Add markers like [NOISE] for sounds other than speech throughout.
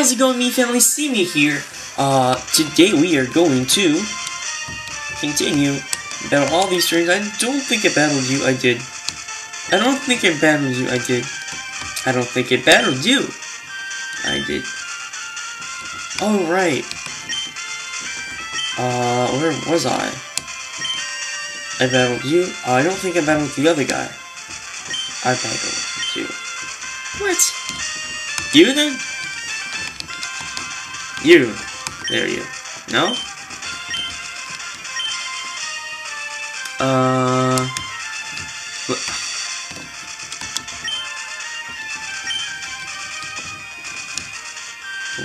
How's it going, Mea family? See me here. Uh, today we are going to continue battle all these strings. I don't think I battled you. I did. I don't think I battled you. I did. I don't think I battled you. I did. Oh, right. Uh, where was I? I battled you. Uh, I don't think I battled the other guy. I battled you. What? You then? You. There you. No? Uh. wh-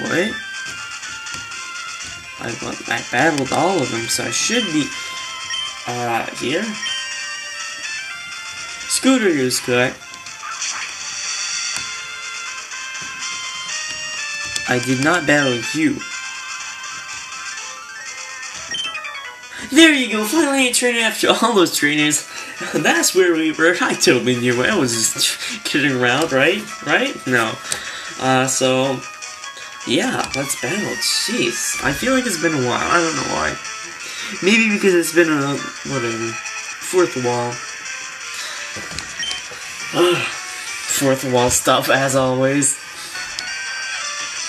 What? I, I battled all of them, so I should be. Uh, here? Scooter is good. I did not battle you. There you go, finally a trainer after all those trainers. [LAUGHS] That's where we were. I totally knew I was just [LAUGHS] kidding around, right? Right? No. Uh, so, yeah, let's battle. Jeez. I feel like it's been a while. I don't know why. Maybe because it's been a, whatever, fourth wall. [SIGHS] fourth wall stuff, as always.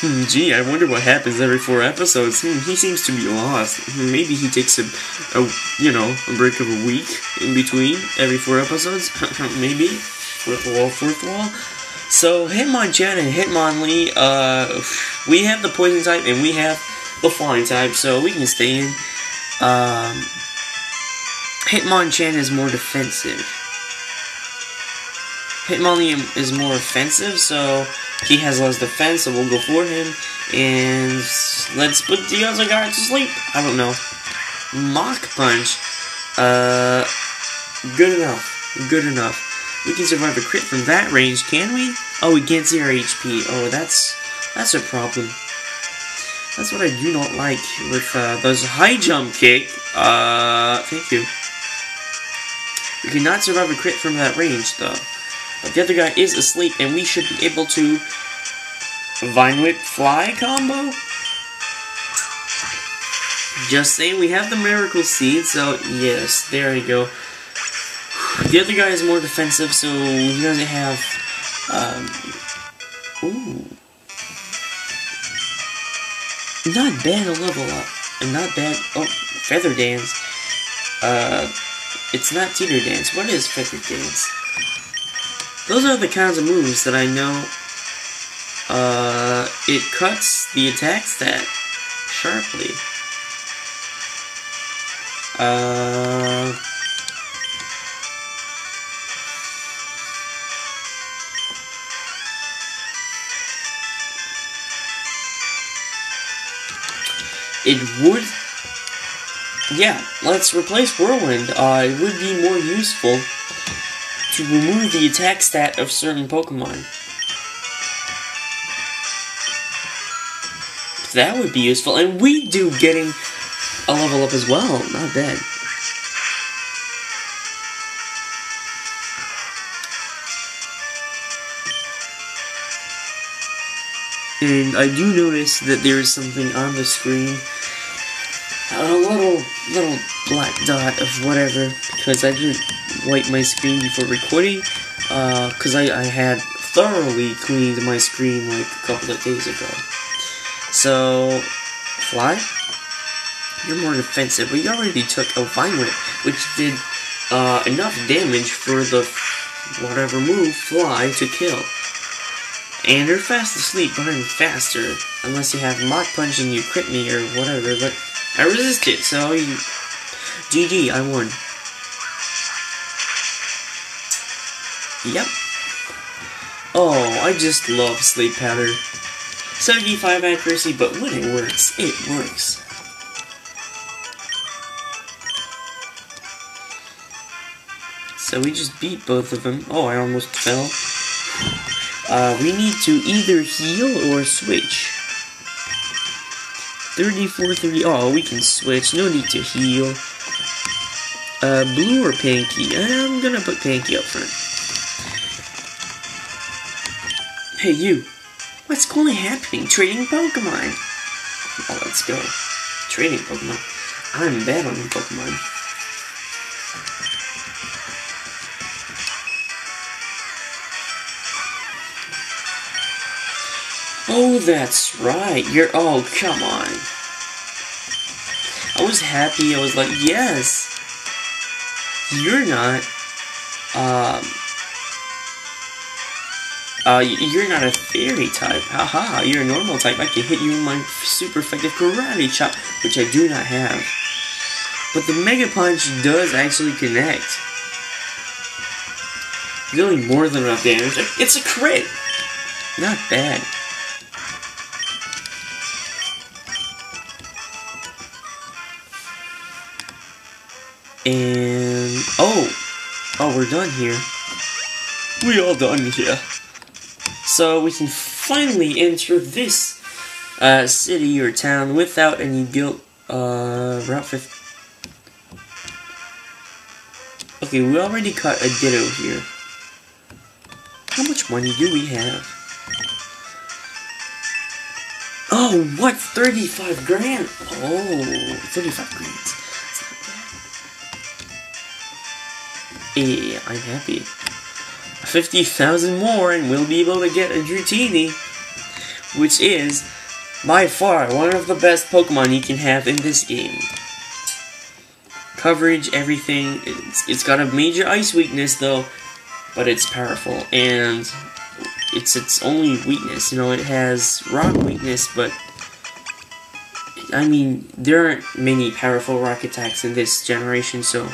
Hmm, gee, I wonder what happens every four episodes. Hmm, he seems to be lost. Hmm, Maybe he takes a, a, you know, a break of a week in between every four episodes. [LAUGHS] Maybe. Fourth wall, fourth wall. So, Hitmonchan and Hitmonlee, uh, we have the poison type and we have the flying type, so we can stay in. Um, Hitmonchan is more defensive. Hitmonlee is more offensive, so he has less defense, so we'll go for him. And let's put the other guy to sleep. I don't know. Mach Punch. Uh, good enough. Good enough. We can survive a crit from that range, can we? Oh, we can't see our HP. Oh, that's that's a problem. That's what I do not like with uh, those high jump kick. Uh, thank you. We cannot survive a crit from that range, though. But the other guy is asleep, and we should be able to Vine Whip Fly combo? Just saying, we have the Miracle Seed, so yes, there you go. The other guy is more defensive, so he doesn't have, um, ooh. Not bad a level up, and not bad, oh, Feather Dance. Uh, it's not Teeter Dance, what is Feather Dance? Those are the kinds of moves that I know. Uh, it cuts the attack stat sharply. Uh. It would. Yeah, let's replace Whirlwind. Uh, it would be more useful to remove the attack stat of certain Pokemon. That would be useful, and we do getting a level up as well. Not bad. And I do notice that there is something on the screen. A little, little black dot of whatever, because I didn't wipe my screen before recording, Uh, because I, I had thoroughly cleaned my screen like a couple of days ago. So, Fly, you're more defensive, but you already took a Vine Whip, which did uh, enough damage for the whatever move Fly to kill. And you're fast asleep, but I'm faster, unless you have Mach Punch and you crit me or whatever, but I resisted, so you... GG, I won. Yep. Oh, I just love Sleep Powder. 75 accuracy, but when it works, it works. So we just beat both of them. Oh, I almost fell. Uh, we need to either heal or switch. 34, 30. Oh, we can switch. No need to heal. Uh, blue or Panky? I'm gonna put Panky up front. Hey, you. What's going happening? Trading Pokemon. Oh, let's go. Trading Pokemon. I'm bad on Pokemon. Oh, that's right. You're. Oh, come on. I was happy. I was like, yes. You're not. Um. Uh, you're not a fairy type. Haha, you're a normal type. I can hit you with my super effective karate chop, which I do not have. But the Mega Punch does actually connect. Dealing more than enough damage. It's a crit! Not bad. Oh! Oh, we're done here. We all done here. So we can finally enter this uh, city or town without any guilt. Uh, Route 50. Okay, we already caught a Ditto here. How much money do we have? Oh, what? 35 grand? Oh, 35 grand. Hey, I'm happy. 50,000 more and we'll be able to get a Dratini, which is by far one of the best Pokemon you can have in this game. Coverage, everything, it's, it's got a major ice weakness though, but it's powerful, and it's its only weakness, you know, it has rock weakness, but I mean, there aren't many powerful rock attacks in this generation, so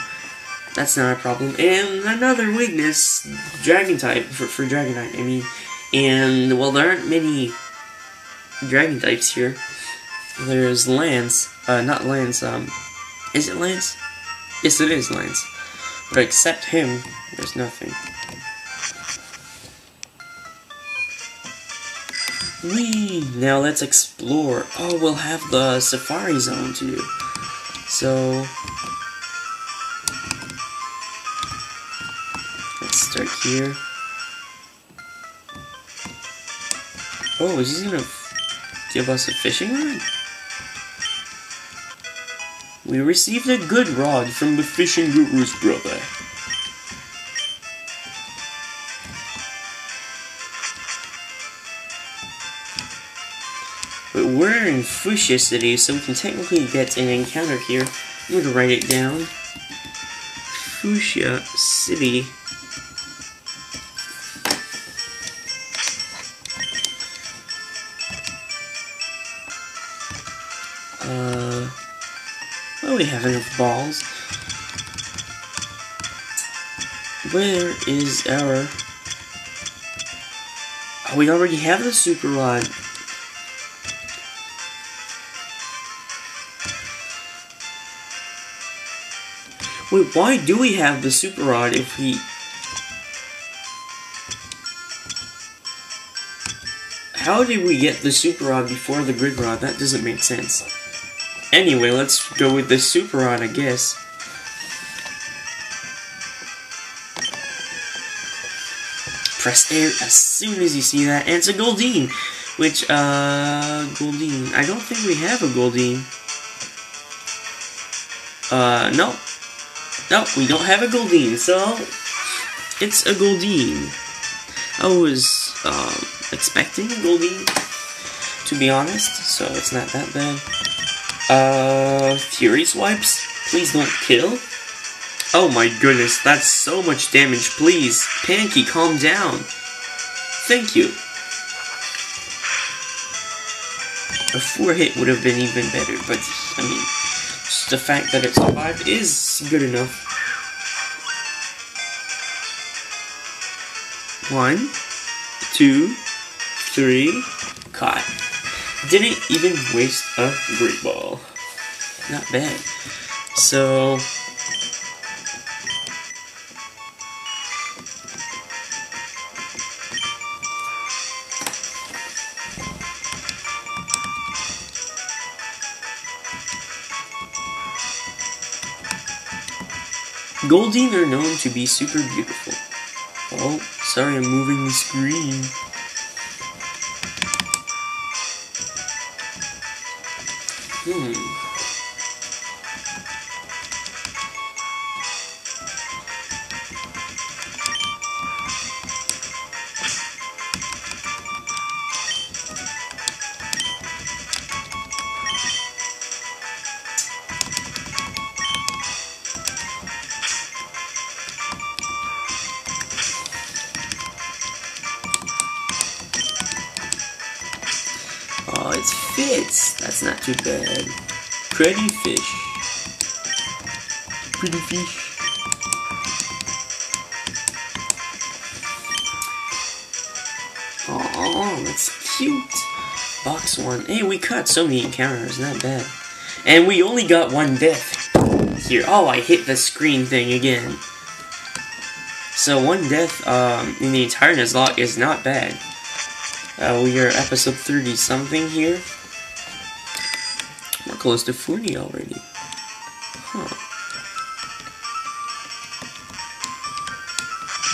that's not a problem. And another weakness, Dragon type, for, for Dragonite, I mean. And, well, there aren't many Dragon types here. There's Lance, uh, not Lance, um, is it Lance? Yes, it is Lance. But except him, there's nothing. Whee! Now let's explore. Oh, we'll have the Safari Zone to do. So, here. Oh, is he gonna give us a fishing rod? We received a good rod from the fishing guru's brother. But we're in Fuchsia City, so we can technically get an encounter here. I'm gonna write it down. Fuchsia City. We have enough balls. Where is our... Oh, we already have the super rod. Wait, why do we have the super rod if we... How did we get the super rod before the good rod? That doesn't make sense. Anyway, let's go with the Super Rod, I guess. Press air as soon as you see that, and it's a Goldeen! Which, uh, Goldeen. I don't think we have a Goldeen. Uh, no. No, we don't have a Goldeen, so it's a Goldeen. I was, uh, expecting a Goldeen, to be honest, so it's not that bad. Uh, Fury Swipes? Please don't kill? Oh my goodness, that's so much damage. Please, Panky, calm down. Thank you. A 4 hit would have been even better, but, I mean, just the fact that it survived is good enough. One, two, three, caught. Didn't even waste a great ball. Not bad. So... Goldeen are known to be super beautiful. Oh, sorry I'm moving the screen. Too bad. Pretty fish. Pretty fish. Oh, that's cute. Box one. Hey, we caught so many encounters. Not bad. And we only got one death here. Oh, I hit the screen thing again. So one death um, in the entire Nuzlocke is not bad. Uh, we are episode 30 something here. Close to 40 already. Huh.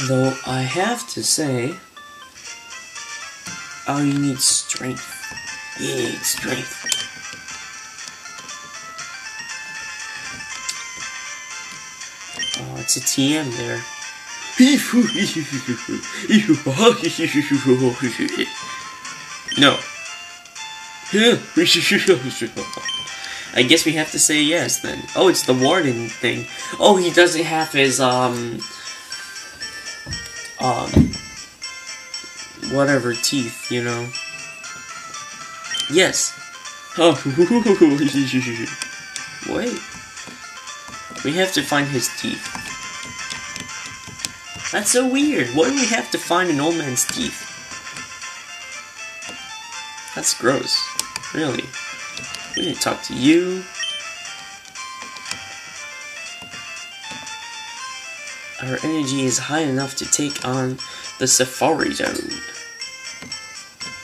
Though I have to say, oh, you need strength. You need strength. Oh, it's a TM there. [LAUGHS] No. [LAUGHS] I guess we have to say yes then. Oh, it's the warden thing. Oh, he doesn't have his, um... Um... Whatever teeth, you know. Yes. Oh. [LAUGHS] Wait. We have to find his teeth. That's so weird. Why do we have to find an old man's teeth? That's gross. Really. We need to talk to you. Our energy is high enough to take on the Safari Zone.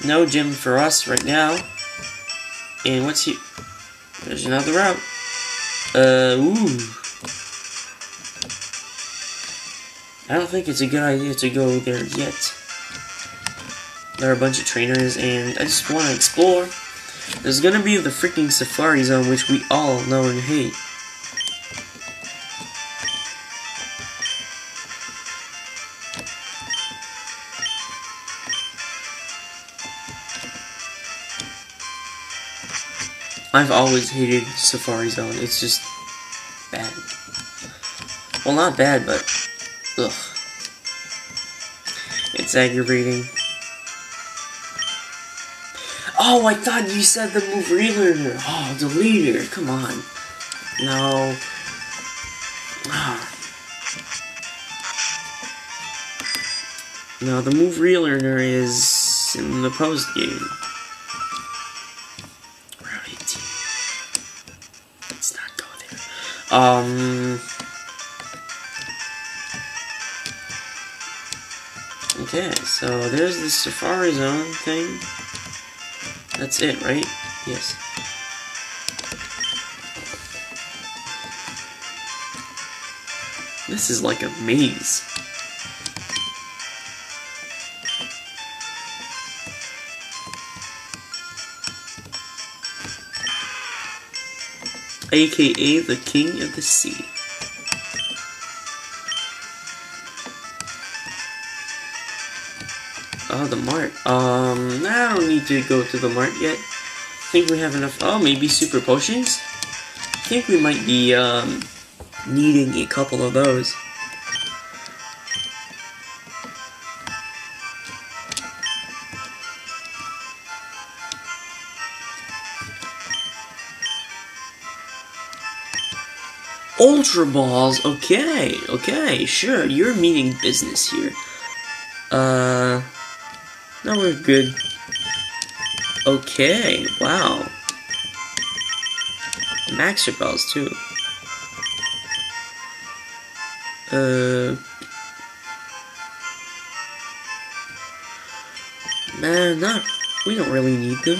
No gym for us right now. And what's he? There's another route. Uh, ooh. I don't think it's a good idea to go there yet. There are a bunch of trainers, and I just want to explore. There's gonna be the freaking Safari Zone, which we all know and hate. I've always hated Safari Zone. It's just bad. Well, not bad, but ugh. It's aggravating. Oh, I thought you said the move relearner. Oh, the leader. Come on. No. Ah. No, the move relearner is in the post game. Route 18. Let's not go there. Um. Okay, so there's the Safari Zone thing. That's it, right? Yes. This is like a maze. AKA the King of the Sea. Oh, the mart. Um, I don't need to go to the mart yet. I think we have enough. Oh, maybe super potions? I think we might be, um, needing a couple of those. Ultra Balls, okay, okay, sure, you're meaning business here. Uh, no, we're good. Okay, wow. Max Bells, too. Uh... Man, not... We don't really need them.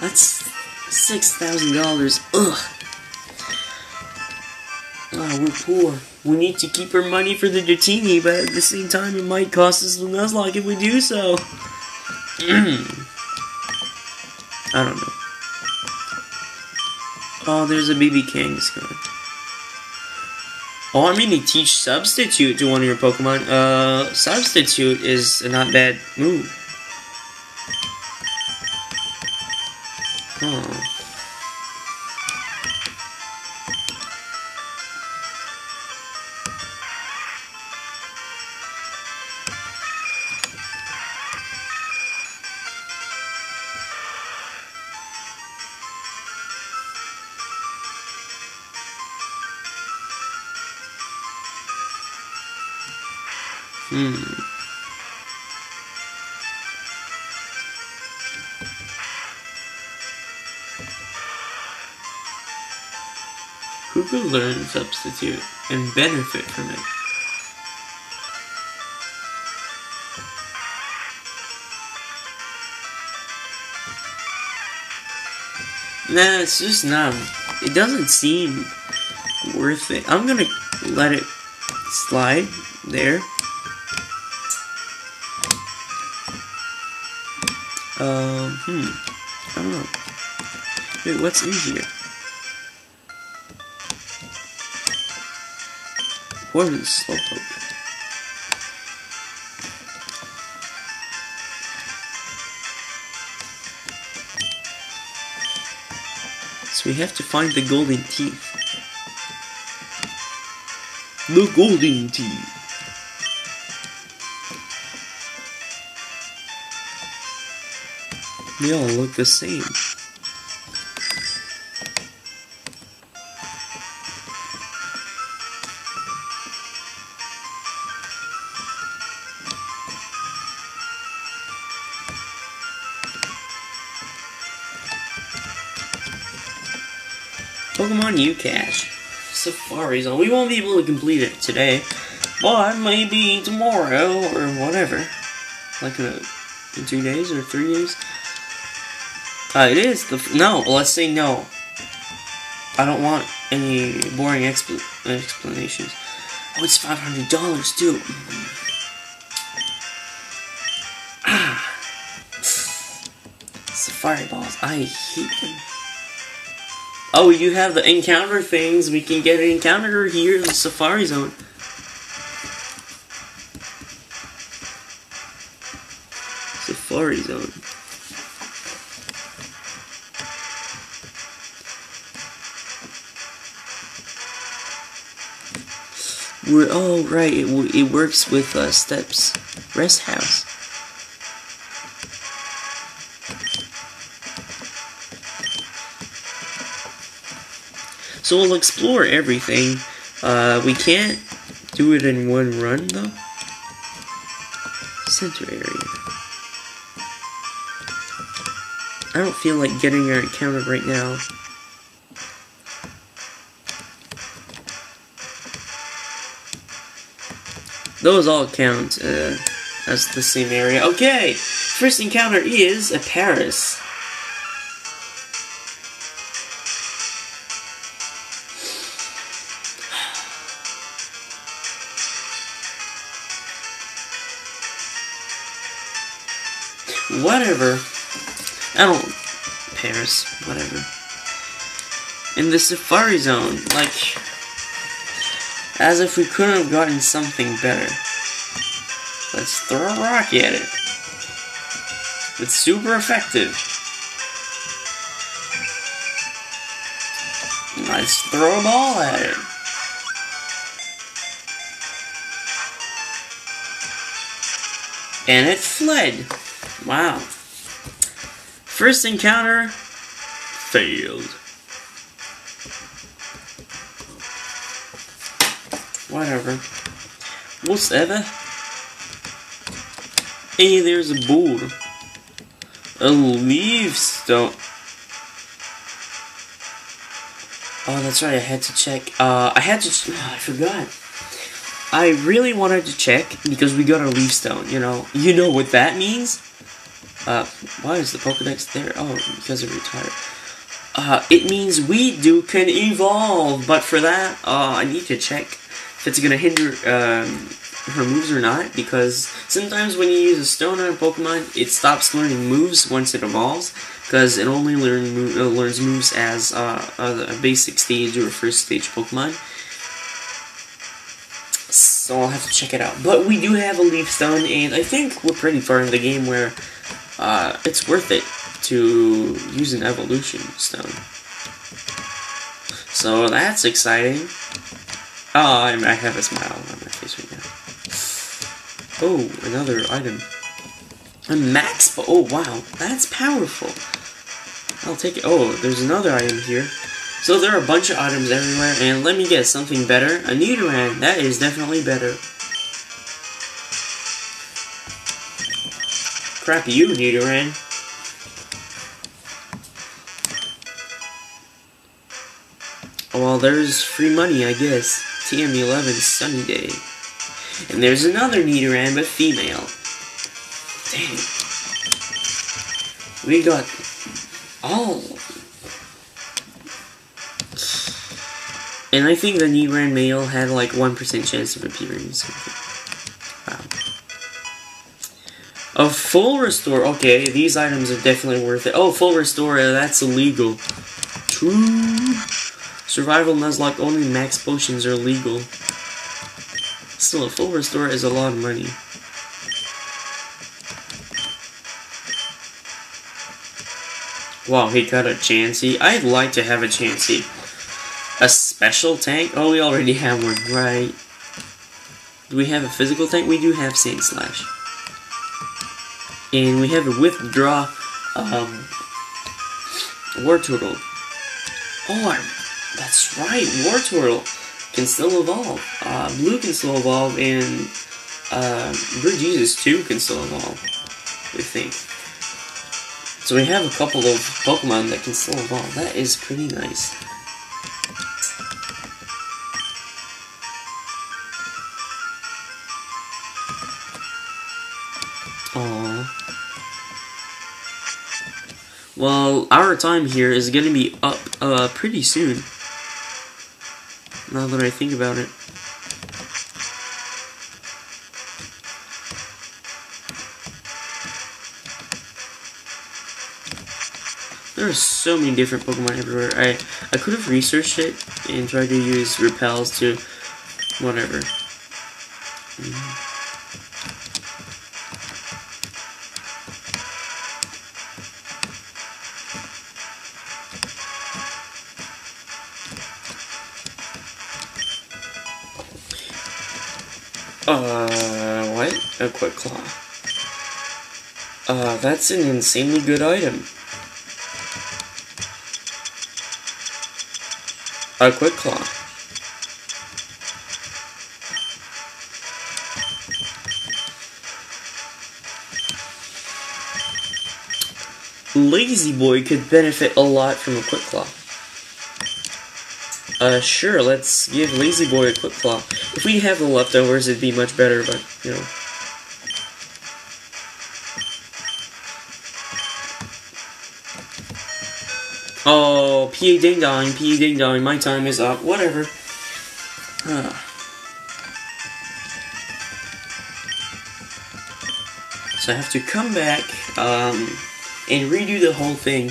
That's $6,000. Ugh. We're poor. We need to keep our money for the Dratini, but at the same time, it might cost us the Nuzlocke if we do so. [CLEARS THROAT] I don't know. Oh, there's a baby Kangaskhan. Oh, I mean to teach Substitute to one of your Pokemon. Uh, Substitute is a not bad move. Mm. Who could learn substitute and benefit from it? Nah, it's just not. It doesn't seem worth it. I'm gonna let it slide there. Um, hmm. I don't know. Wait, what's in here? Poison Slowpoke. So we have to find the golden teeth. The golden teeth. They all look the same. Pokemon Ucash. Safari's Zone. We won't be able to complete it today, but maybe tomorrow or whatever. Like in, a, in two days or three days. Uh, it is the no. Let's say no. I don't want any boring expl explanations. Oh, it's five hundred dollars too. Ah, [SIGHS] safari balls. I hate them. Oh, you have the encounter things. We can get an encounter here in the Safari Zone. Safari Zone. We're, oh, right, it, it works with uh, Steps Rest House. So we'll explore everything. Uh, we can't do it in one run, though. Center area. I don't feel like getting our encounter right now. Those all count uh, as the same area. Okay, first encounter is a Paras. Whatever. I don't... Paras, whatever. In the Safari Zone, like... As if we couldn't have gotten something better. Let's throw a rock at it. It's super effective. Let's throw a ball at it. And it fled. Wow. First encounter failed. Whatever. What's Whatever. Hey, there's a bull. A leaf stone. Oh, that's right. I had to check. Uh, I had to. Oh, [SIGHS] I forgot. I really wanted to check because we got a leaf stone. You know, you know what that means. Uh, why is the Pokedex there? Oh, because it retired. Uh, it means we do can evolve, but for that, uh, I need to check if it's gonna hinder um, her moves or not. Because sometimes when you use a stone on a Pokemon, it stops learning moves once it evolves. because it only learn, uh, learns moves as uh, a, a basic stage or first stage Pokemon. So I'll have to check it out. But we do have a Leaf Stone, and I think we're pretty far in the game where uh, it's worth it to use an Evolution Stone. So that's exciting. Oh, I, have a smile on my face right now. Oh, another item. A max, oh wow, that's powerful. I'll take it. Oh, there's another item here. So there are a bunch of items everywhere, and let me get something better. A Nidoran, that is definitely better. Crap you, Nidoran. Well, there's free money, I guess. TM11 Sunny Day. And there's another Nidoran, but female. Dang. We got all. And I think the Nidoran male had like 1% chance of appearing. So. Wow. A full restore. Okay, these items are definitely worth it. Oh, full restore. Uh, that's illegal. True. Survival Nuzlocke only max potions are legal. Still, a full restore is a lot of money. Wow, he got a Chansey. I'd like to have a Chansey. A special tank? Oh, we already have one, right. Do we have a physical tank? We do have Saint Slash. And we have a withdraw um, Wartortle. Oh, that's right, Wartortle can still evolve. Uh, Blue can still evolve, and uh, Jesus too can still evolve, I think. So we have a couple of Pokemon that can still evolve. That is pretty nice. Well, our time here is going to be up uh, pretty soon. Now that I think about it. There are so many different Pokemon everywhere. I, I could have researched it and tried to use repels to whatever. Claw. Uh, that's an insanely good item. A Quick Claw. Lazy Boy could benefit a lot from a Quick Claw. Uh, sure, let's give Lazy Boy a Quick Claw. If we have the leftovers, it'd be much better, but, you know. PA Ding Dong, PA Ding Dong, my time is up, whatever. So I have to come back, um, and redo the whole thing.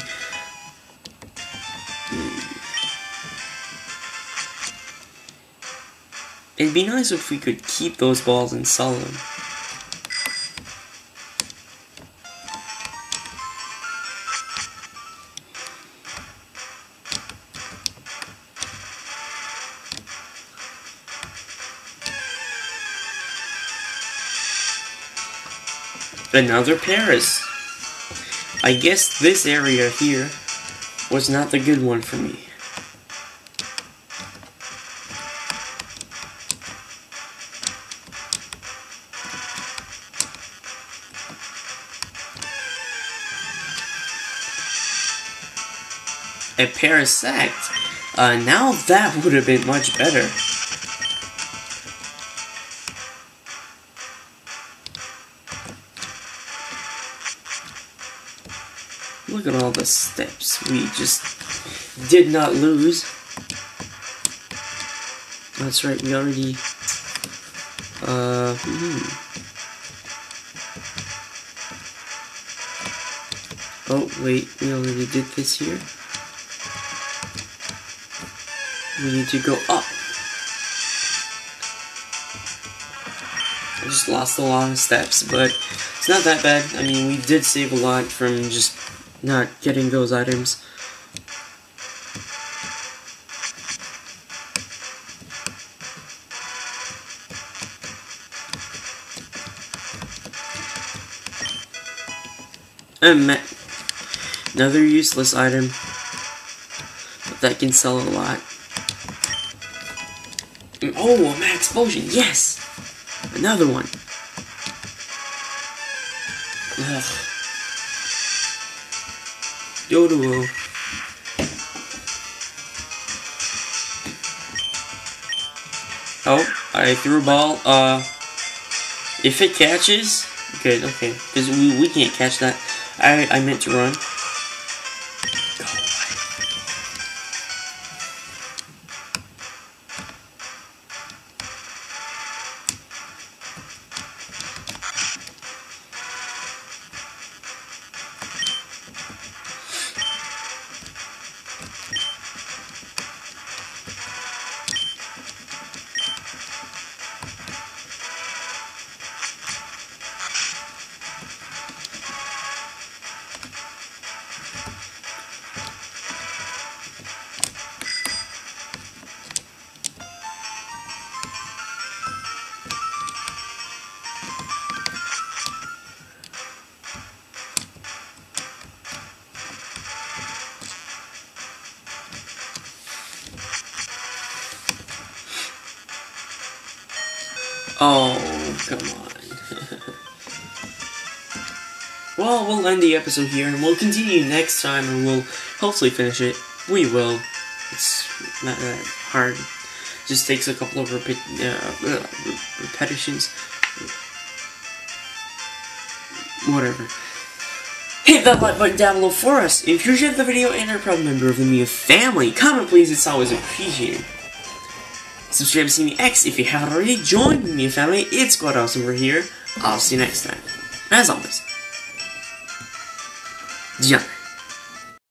It'd be nice if we could keep those balls and sell them. Another Paras. I guess this area here was not the good one for me. a Parasect. Uh, now that would have been much better. Steps we just did not lose. That's right, we already... Uh, hmm. Oh, wait, we already did this here. We need to go up. I just lost a lot of steps, but it's not that bad. I mean, we did save a lot from just not getting those items. Another useless item, but that can sell a lot. Mm, oh, a max potion, yes! Another one. Ugh. Dodo. Oh, I threw a ball. Uh, if it catches, good, okay, because we, we can't catch that. I, I meant to run. Well, we'll end the episode here, and we'll continue next time, and we'll hopefully finish it. We will. It's not that hard. Just takes a couple of repi uh, repetitions. Whatever. Hit that like button down below for us. If you enjoyed the video and are a proud member of the Mea family, comment please, it's always appreciated. Subscribe to me X if you haven't already joined the Mea family. It's quite awesome over here. I'll see you next time. As always, じゃあ。